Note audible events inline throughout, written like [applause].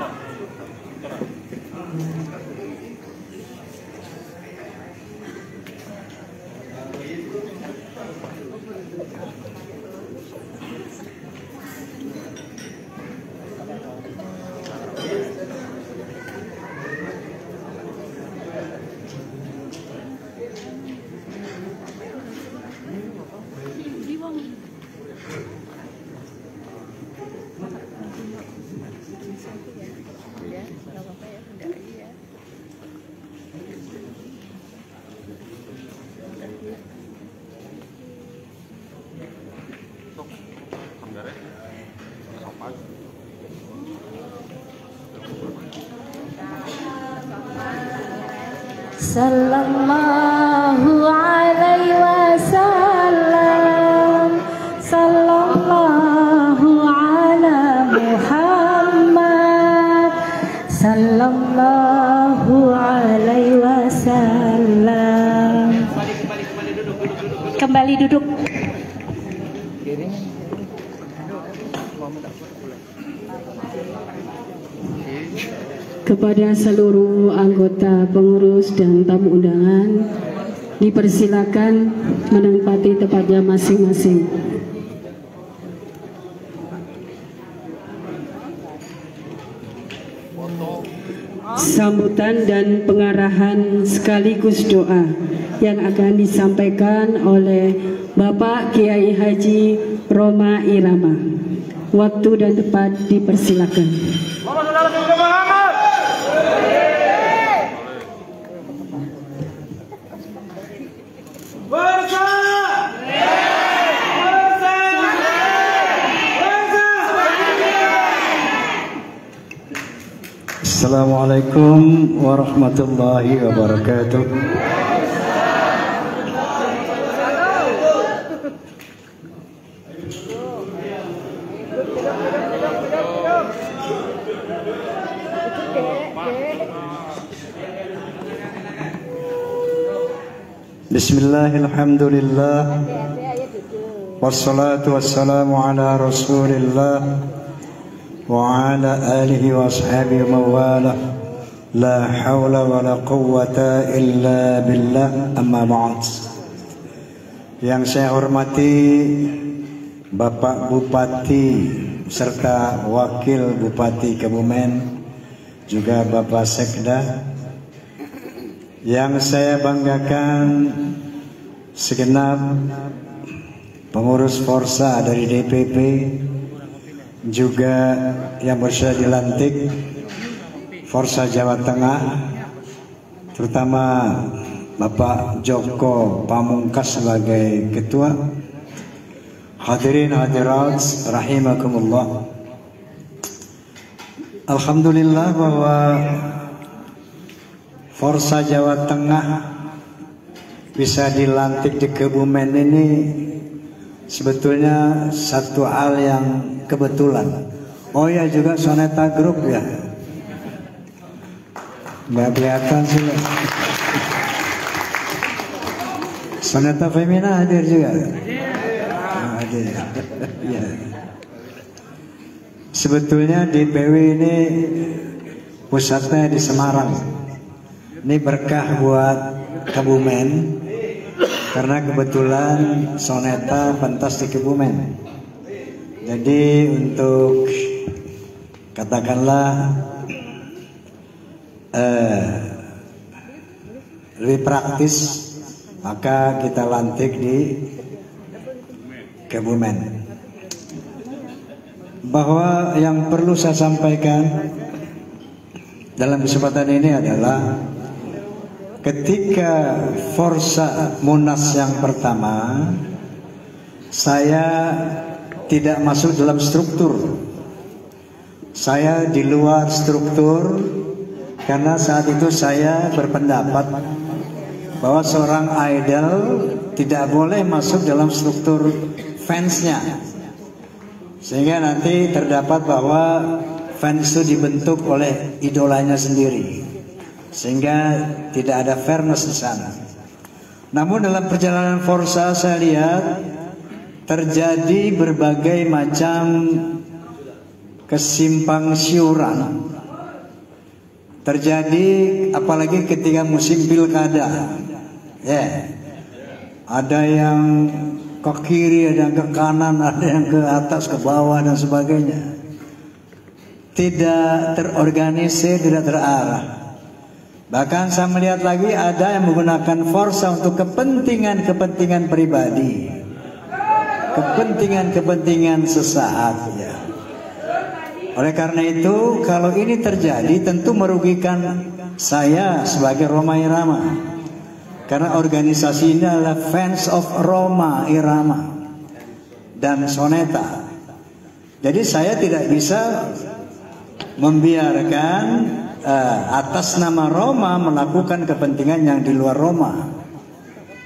ああ。Sallallahu alaihi wasallam. Sallallahu ala Muhammad. Sallallahu alaihi wasallam. Kembali duduk Kepada seluruh anggota pengurus dan tamu undangan, dipersilakan menempati tempatnya masing-masing. Sambutan dan pengarahan sekaligus doa yang akan disampaikan oleh Bapak Kiai Haji Roma Irama. Waktu dan tempat dipersilakan. السلام عليكم ورحمة الله وبركاته. بسم الله الحمد لله والصلاة والسلام على رسول الله وعلى آله وأصحابه ومواله لا حول ولا قوة إلا بالله أما بعد Yang saya hormati Bapak Bupati serta Wakil Bupati Kebumen juga Bapak Sekda yang saya banggakan segenap pengurus Forsa dari DPP juga yang berusaha dilantik Forsa Jawa Tengah terutama Bapak Joko Pamungkas sebagai ketua. Hadirin hadirat rahimakumullah. Alhamdulillah bahwa Forsa Jawa Tengah bisa dilantik di Kebumen ini sebetulnya satu hal yang kebetulan. Oh ya juga Soneta Group ya. Nggak kelihatan sih. Soneta Femina hadir juga. Oh, hadir. ya. Sebetulnya DPW ini pusatnya di Semarang. Ini berkah buat Kebumen karena kebetulan Soneta pentas di Kebumen. Jadi untuk katakanlah eh, lebih praktis maka kita lantik di Kebumen. Bahwa yang perlu saya sampaikan dalam kesempatan ini adalah ketika Forsa Munas yang pertama saya tidak masuk dalam struktur. Saya di luar struktur karena saat itu saya berpendapat bahwa seorang idol tidak boleh masuk dalam struktur fansnya. Sehingga nanti terdapat bahwa fans itu dibentuk oleh idolanya sendiri. Sehingga tidak ada fairness di sana. Namun dalam perjalanan Forsa saya lihat terjadi berbagai macam kesimpang siuran terjadi apalagi ketika musim pilkada. Ya. Ada yang ke kiri, ada yang ke kanan, [laughs] ada yang ke atas, ke bawah dan sebagainya. Tidak terorganisir, tidak terarah. Bahkan saya melihat lagi ada yang menggunakan forsa untuk kepentingan-kepentingan pribadi. Kepentingan-kepentingan sesaat ya. Oleh karena itu, kalau ini terjadi tentu merugikan saya sebagai Roma Irama. Karena organisasi ini adalah fans of Roma Irama dan Soneta. Jadi saya tidak bisa membiarkan uh, atas nama Roma melakukan kepentingan yang di luar Roma.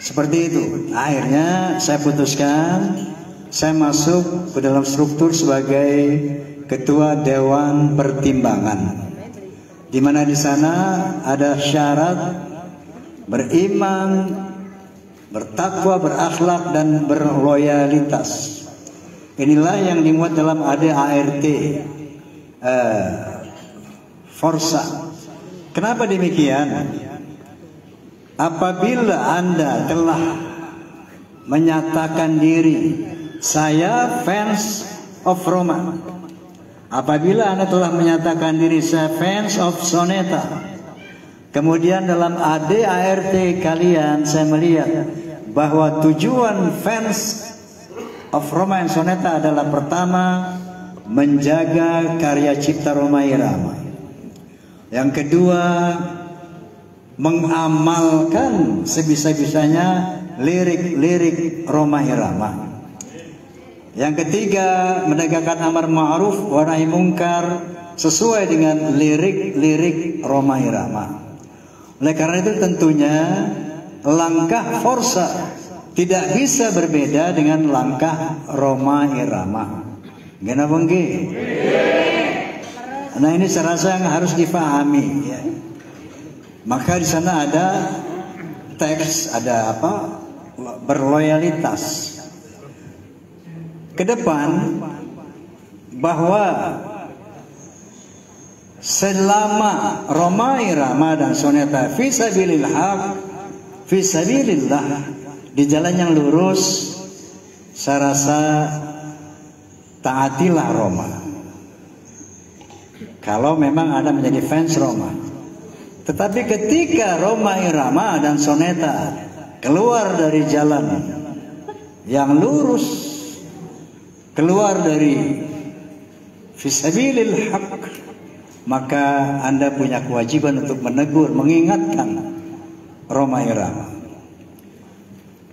Seperti itu. Akhirnya saya putuskan saya masuk ke dalam struktur sebagai ketua dewan pertimbangan di mana di sana ada syarat beriman bertakwa berakhlak dan berloyalitas inilah yang dimuat dalam ADART eh, Forsa. Kenapa demikian? Apabila anda telah menyatakan diri saya fans of Roma. Apabila Anda telah menyatakan diri saya fans of Soneta, kemudian dalam ADART kalian saya melihat bahwa tujuan fans of Roma and Soneta adalah pertama menjaga karya cipta Roma Irama. Yang kedua mengamalkan sebisa-bisanya lirik-lirik Roma Irama. Yang ketiga, menegakkan amar ma'ruf wa nahi sesuai dengan lirik-lirik Roma Irama. Oleh karena itu tentunya langkah Forsa tidak bisa berbeda dengan langkah Roma Irama. Gana bengki? Nah ini saya rasa yang harus difahami. Ya. Maka di sana ada teks, ada apa? Berloyalitas ke depan bahwa selama Roma Irama dan Soneta fisabilillah fisabilillah di jalan yang lurus saya rasa taatilah Roma kalau memang Anda menjadi fans Roma tetapi ketika Roma Irama dan Soneta keluar dari jalan yang lurus keluar dari fisabilil haq maka Anda punya kewajiban untuk menegur, mengingatkan Roma Irama.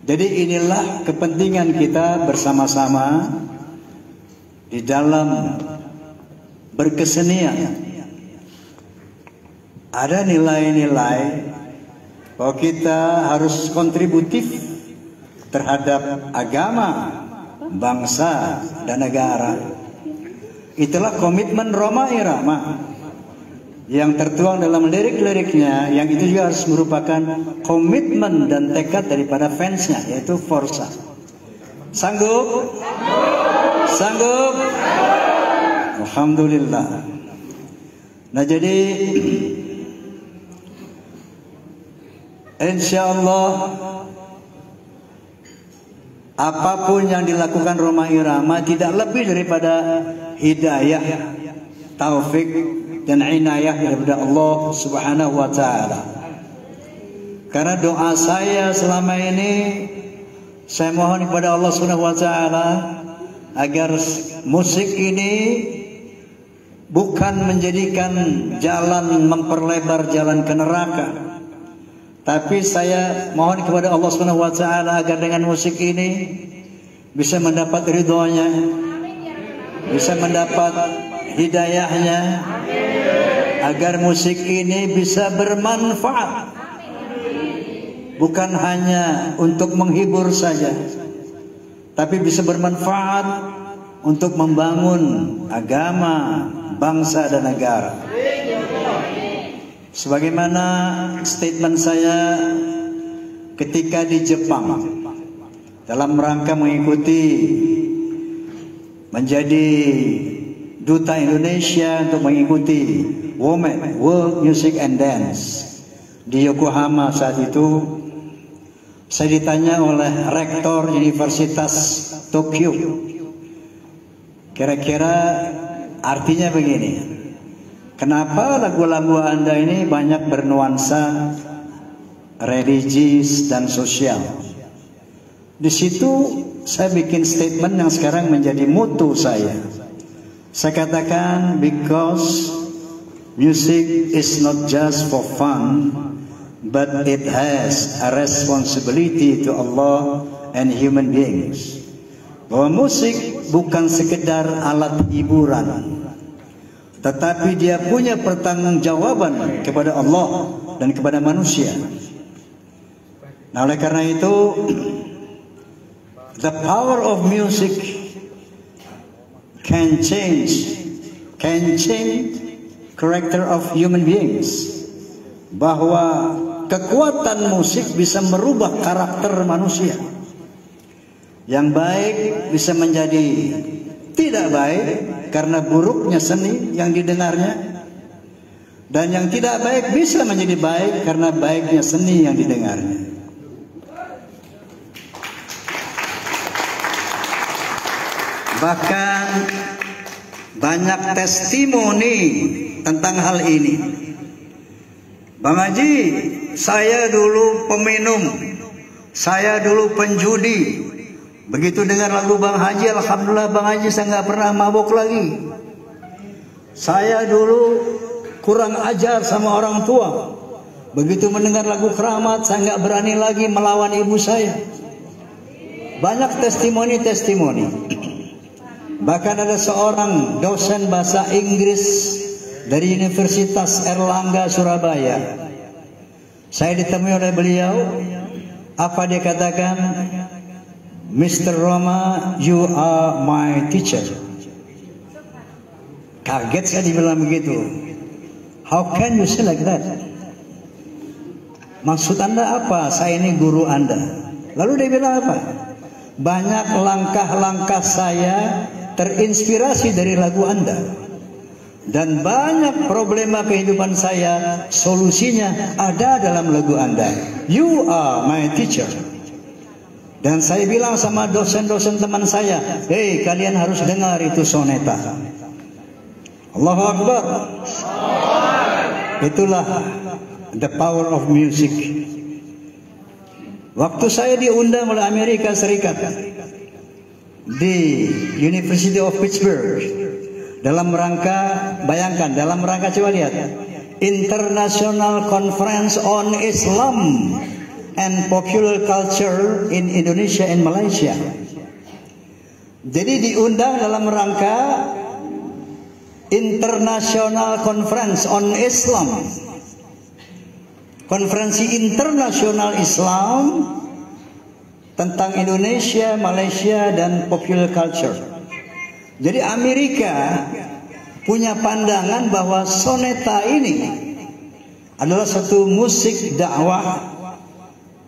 Jadi inilah kepentingan kita bersama-sama di dalam berkesenian. Ada nilai-nilai bahwa kita harus kontributif terhadap agama bangsa dan negara. Itulah komitmen Roma Irama yang tertuang dalam lirik-liriknya yang itu juga harus merupakan komitmen dan tekad daripada fansnya yaitu Forza. Sanggup? Sanggup? Alhamdulillah. Nah jadi Insya Allah apa pun yang dilakukan Roma Irama tidak lebih daripada hidayah, taufik dan inayah daripada Allah Subhanahu wa taala. Karena doa saya selama ini saya mohon kepada Allah Subhanahu wa taala agar musik ini bukan menjadikan jalan memperlebar jalan ke neraka tapi saya mohon kepada Allah Subhanahu wa taala agar dengan musik ini bisa mendapat ridhonya, bisa mendapat hidayahnya, agar musik ini bisa bermanfaat. Bukan hanya untuk menghibur saja, tapi bisa bermanfaat untuk membangun agama, bangsa dan negara. Sebagaimana statement saya ketika di Jepang dalam rangka mengikuti menjadi duta Indonesia untuk mengikuti Women World Music and Dance di Yokohama saat itu saya ditanya oleh rektor Universitas Tokyo kira-kira artinya begini. Kenapa lagu-lagu anda ini banyak bernuansa religius dan sosial? Di situ saya bikin statement yang sekarang menjadi mutu saya. Saya katakan because music is not just for fun, but it has a responsibility to Allah and human beings. Bahwa musik bukan sekedar alat hiburan, tetapi dia punya pertanggungjawaban kepada Allah dan kepada manusia. Nah, oleh karena itu, [clears throat] the power of music can change can change character of human beings. Bahwa kekuatan musik bisa merubah karakter manusia yang baik bisa menjadi tidak baik karena buruknya seni yang didengarnya dan yang tidak baik bisa menjadi baik karena baiknya seni yang didengarnya Bahkan banyak testimoni tentang hal ini. Bang Haji, saya dulu peminum, saya dulu penjudi. Begitu dengar lagu Bang Haji, Alhamdulillah Bang Haji saya nggak pernah mabuk lagi. Saya dulu kurang ajar sama orang tua. Begitu mendengar lagu keramat, saya nggak berani lagi melawan ibu saya. Banyak testimoni-testimoni. Bahkan ada seorang dosen bahasa Inggris dari Universitas Erlangga Surabaya. Saya ditemui oleh beliau. Apa dia katakan? Mr. Roma, you are my teacher. Kaget saya dibilang begitu. How can you say like that? Maksud anda apa? Saya ini guru anda. Lalu dia bilang apa? Banyak langkah-langkah saya terinspirasi dari lagu Anda. Dan banyak problema kehidupan saya, solusinya ada dalam lagu Anda. You are my teacher. Dan saya bilang sama dosen-dosen teman saya, hei kalian harus dengar itu soneta. Allahu Akbar. Itulah the power of music. Waktu saya diundang oleh Amerika Serikat, di University of Pittsburgh dalam rangka bayangkan dalam rangka coba lihat International Conference on Islam and Popular Culture in Indonesia and Malaysia. Jadi diundang dalam rangka International Conference on Islam. Konferensi internasional Islam tentang Indonesia, Malaysia dan popular culture. Jadi Amerika punya pandangan bahwa soneta ini adalah satu musik dakwah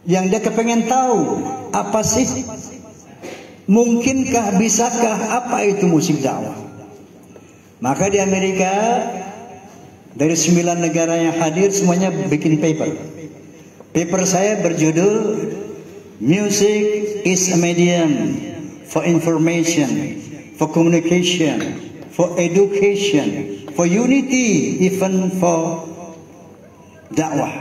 yang dia kepengen tahu apa sih? Mungkinkah bisakah apa itu musik dakwah? Maka di Amerika dari sembilan negara yang hadir semuanya bikin paper. Paper saya berjudul Music is a medium for information, for communication, for education, for unity, even for dakwah.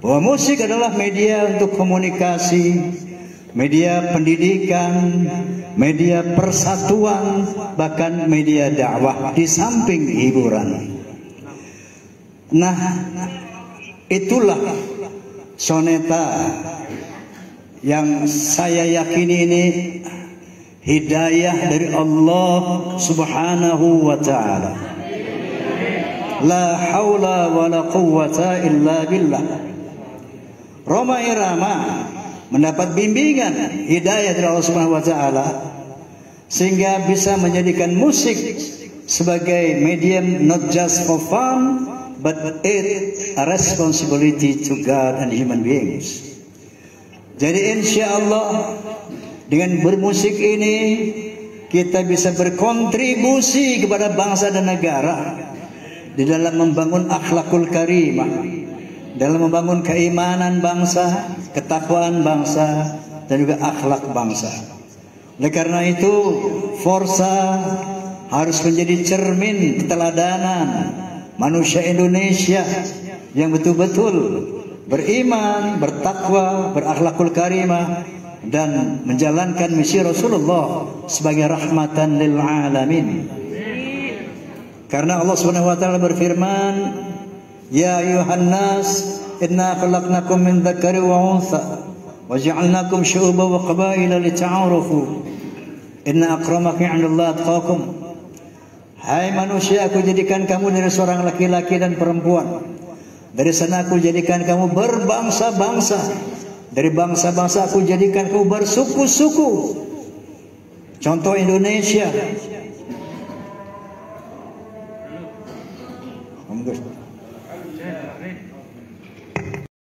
Bahwa musik adalah media untuk komunikasi, media pendidikan, media persatuan, bahkan media dakwah di samping hiburan. Nah, itulah soneta yang saya yakini ini hidayah dari Allah Subhanahu wa taala. La haula wa la quwwata illa billah. Roma Irama mendapat bimbingan hidayah dari Allah Subhanahu wa taala sehingga bisa menjadikan musik sebagai medium not just for fun but it a responsibility to God and human beings. Jadi insya Allah dengan bermusik ini kita bisa berkontribusi kepada bangsa dan negara di dalam membangun akhlakul karimah, dalam membangun keimanan bangsa, ketakwaan bangsa, dan juga akhlak bangsa. Oleh karena itu, Forsa harus menjadi cermin keteladanan manusia Indonesia yang betul-betul beriman, bertakwa, berakhlakul karimah dan menjalankan misi Rasulullah sebagai rahmatan lil alamin. Karena Allah Subhanahu wa taala berfirman, "Ya nas, inna khalaqnakum min dzakari wa untha wa ja'alnakum syu'uban wa qabaila lita'arafu. Inna akramakum 'indallahi atqakum." Hai manusia, aku jadikan kamu dari seorang laki-laki dan perempuan. Dari sana aku jadikan kamu berbangsa-bangsa. Dari bangsa-bangsa aku jadikan kamu bersuku-suku. Contoh Indonesia.